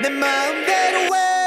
내 마음대로 왜